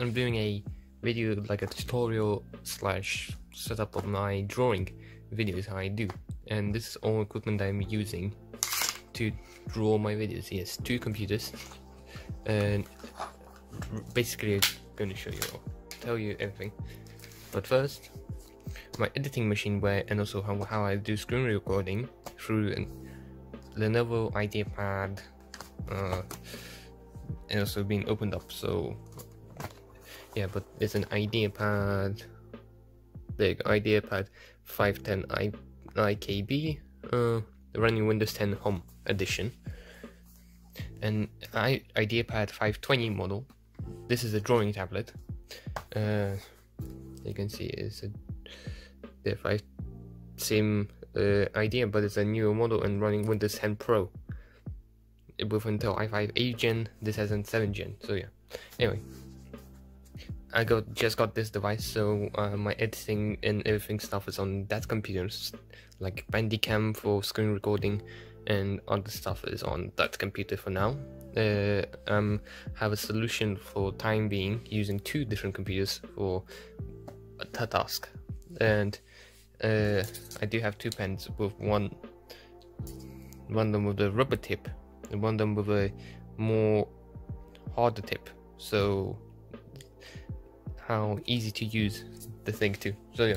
I'm doing a video like a tutorial slash setup of my drawing videos how I do. And this is all equipment I'm using to draw my videos. Yes two computers. And basically I'm going to show you all tell you everything. But first my editing machine where and also how, how I do screen recording through an Lenovo IdeaPad uh, and also being opened up. So yeah but it's an IdeaPad big IdeaPad 510 I, IKB uh, running Windows 10 Home Edition. And I IdeaPad 520 model. This is a drawing tablet. Uh, you can see it's a the 5 same uh, idea but it's a newer model and running Windows 10 Pro. With Intel i5 8 gen this has an 7 gen so yeah. Anyway I got just got this device so uh, my editing and everything stuff is on that computer. Like Bandicam for screen recording and other stuff is on that computer for now. Uh, um have a solution for time being using two different computers for a task. And uh, I do have two pens with one one of them with a rubber tip and one of them with a more harder tip. So how easy to use the thing too so yeah.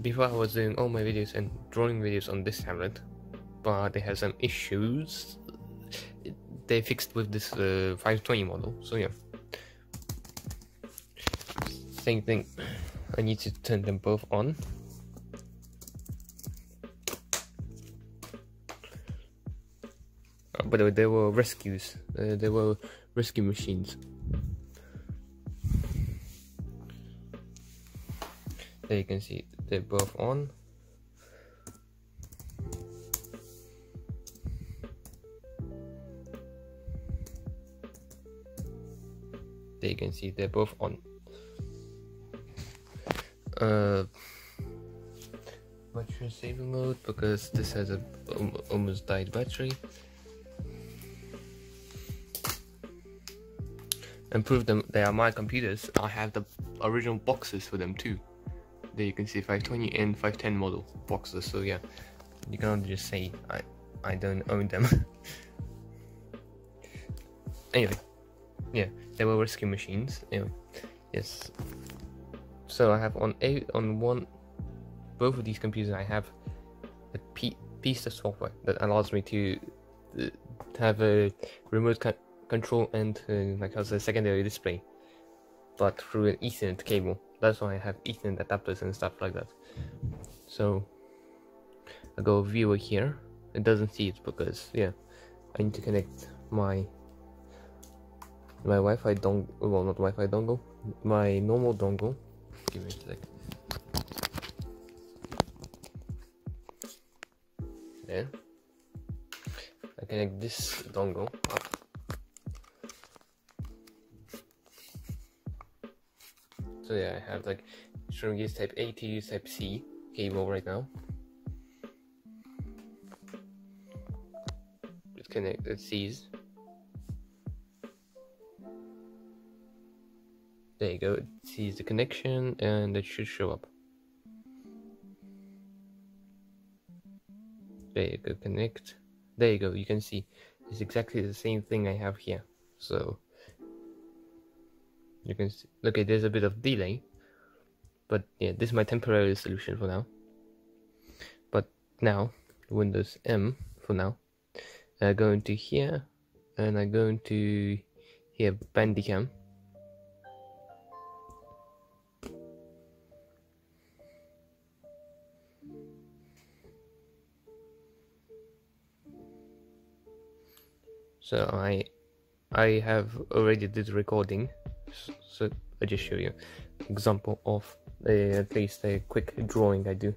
Before I was doing all my videos and drawing videos on this tablet but they have some issues. They fixed with this uh, 520 model. So yeah. Same thing. I need to turn them both on. Oh, by the way they were rescues. Uh, they were rescue machines there you can see they're both on. There you can see they're both on. Uh, battery saving mode because this has a um, almost died battery. And prove them they are my computers. I have the original boxes for them too there you can see 520 and 510 model boxes so yeah. You cannot just say I I don't own them. Anyway yeah they were rescue machines. Anyway yes. So I have on a on one both of these computers I have a piece of software that allows me to uh, have a remote co control and uh, like as a secondary display but through an ethernet cable that's why I have ethernet adapters and stuff like that so I go viewer here it doesn't see it because yeah I need to connect my my Wi-Fi dongle well not Wi-Fi dongle my normal dongle Give me a sec. There. I connect this dongle up. So yeah, I have like showing USB type A to USB type C cable right now. Let's connect the C's. There you go, it sees the connection and it should show up. There you go, connect. There you go, you can see it's exactly the same thing I have here. So you can see, look, there's a bit of delay, but yeah, this is my temporary solution for now. But now, Windows M for now. I go into here and I go into here Bandicam so I I have already did recording so I just show you example of a, at least a quick drawing I do.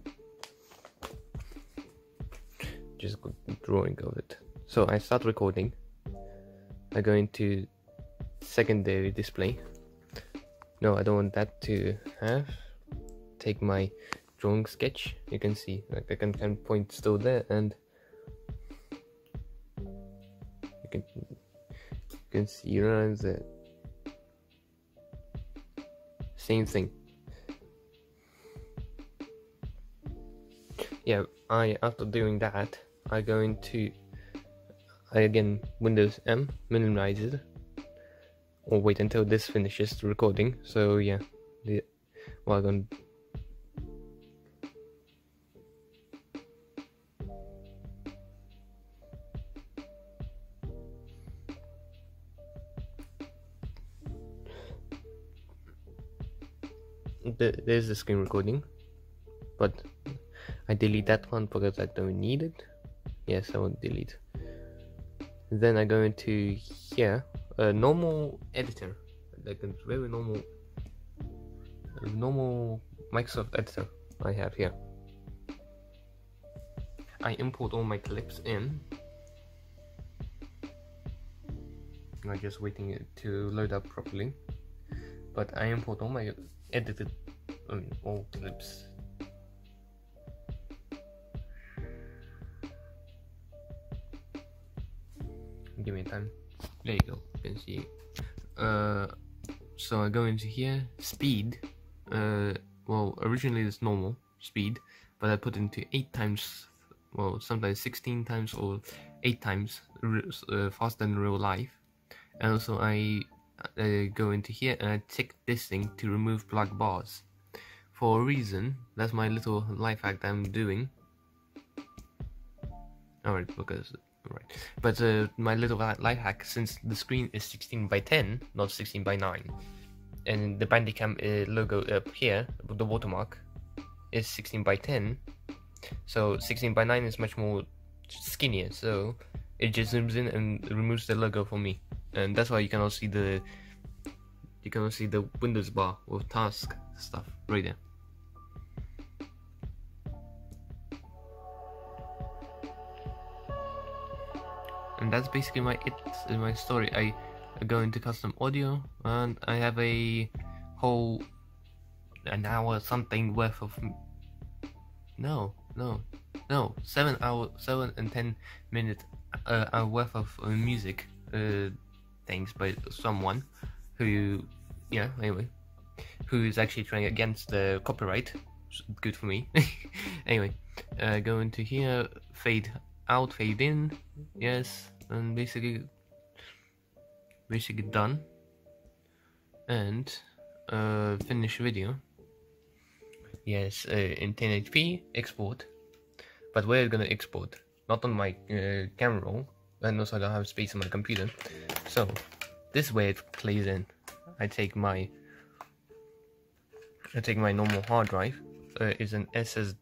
Just drawing of it. So I start recording. I go into secondary display. No I don't want that to have take my drawing sketch. You can see like I can, can point still there and you can you can see runs it same thing. Yeah, I after doing that, I go into I again Windows M minimize it, or wait until this finishes the recording. So yeah, the well, I'm gonna there's the screen recording but I delete that one because I don't need it. Yes I will delete. Then I go into here a normal editor like a very normal normal Microsoft editor I have here. I import all my clips in. I'm just waiting it to load up properly. But I import all my edited I mean, all clips. Give me time. There you go. You can see. Uh, so I go into here. Speed. Uh, well, originally it's normal speed, but I put into eight times. Well, sometimes 16 times or eight times uh, faster than real life. And also I uh, go into here and I tick this thing to remove black bars. For a reason, that's my little life hack that I'm doing. Alright, because right, but uh, my little life hack since the screen is 16 by 10, not 16 by 9, and the Bandicam uh, logo up here, the watermark, is 16 by 10, so 16 by 9 is much more skinnier. So it just zooms in and removes the logo for me and that's why you cannot see the you cannot see the Windows bar with task stuff right there. And that's basically my it in my story. I go into custom audio and I have a whole an hour something worth of no no no seven hour seven and ten minute uh, worth of uh, music uh, things by someone who, yeah, anyway, who is actually trying against the copyright. Good for me. anyway, uh, go into here, fade out, fade in, yes, and basically, basically done. And uh, finish video. Yes, uh, in 1080p export, but we're gonna export not on my uh, camera roll, and also I don't have space on my computer. So this way it plays in. I take my I take my normal hard drive. Uh, is an SS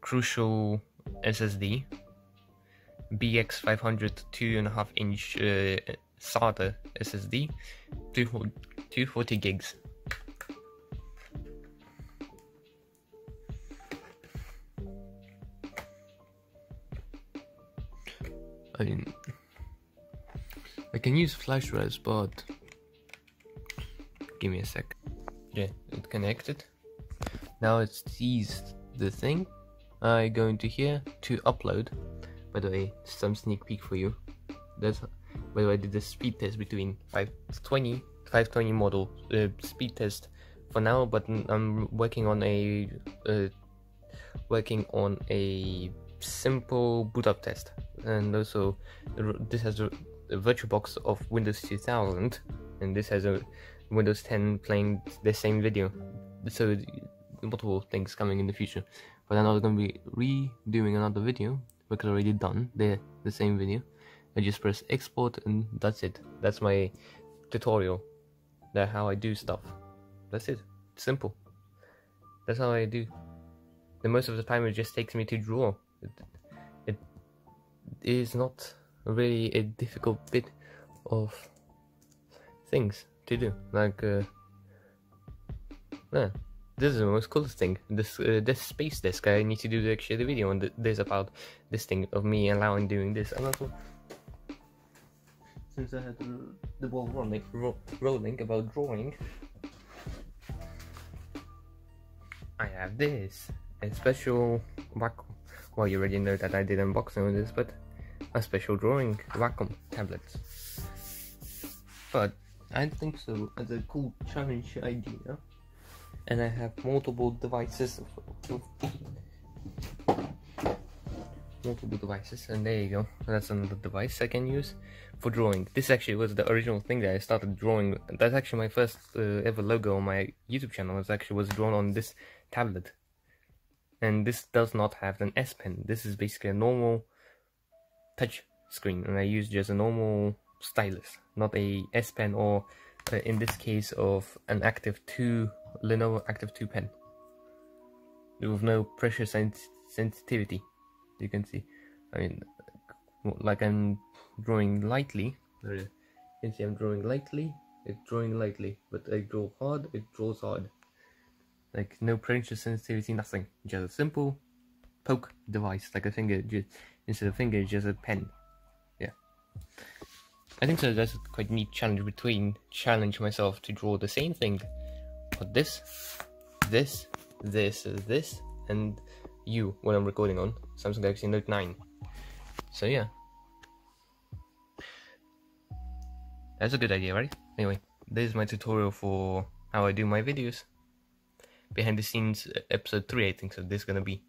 Crucial SSD BX500 two and a half inch uh, SATA SSD, 240 gigs. I mean, I can use flash drives, but give me a sec. Yeah, it connected. Now it sees the thing. I go into here to upload. By the way, some sneak peek for you. That's by the way, I did the speed test between 520 520 model uh, speed test for now, but I'm working on a uh, working on a simple boot up test and also this has VirtualBox of Windows 2000 and this has a Windows 10 playing the same video. So multiple things coming in the future. But I'm not going to be redoing another video because I already done the, the same video. I just press export and that's it. That's my tutorial. That how I do stuff. That's it. Simple. That's how I do. The most of the time it just takes me to draw. It, it is not really a difficult bit of things to do. Like, uh, this is the most coolest thing. This uh, this spacedesk. I need to do the, actually the video on this about this thing of me allowing doing this. And also, since I had the, ball rolling, ro rolling about drawing, I have this a special. Well, you already know that I did unboxing on this, but a special drawing Wacom tablet. But I think so. As a cool challenge idea. and I have multiple devices multiple devices. And there you go. That's another device I can use for drawing. This actually was the original thing that I started drawing. That's actually my first uh, ever logo on my YouTube channel. It actually was drawn on this tablet. And this does not have an S Pen. This is basically a normal touch screen and I use just a normal stylus not a S Pen or uh, in this case of an Active 2 Lenovo Active 2 pen. With no pressure sens sensitivity you can see. I mean like I'm drawing lightly you can see I'm drawing lightly it's drawing lightly but I draw hard it draws hard. Like no pressure sensitivity nothing. Just a simple poke device like a finger just instead of finger just a pen yeah I think so that's a quite neat challenge between challenge myself to draw the same thing but this this this this and you when I'm recording on Samsung Galaxy Note 9. So yeah. That's a good idea, right? Anyway, this is my tutorial for how I do my videos. Behind the scenes episode 3 I think so this is gonna be.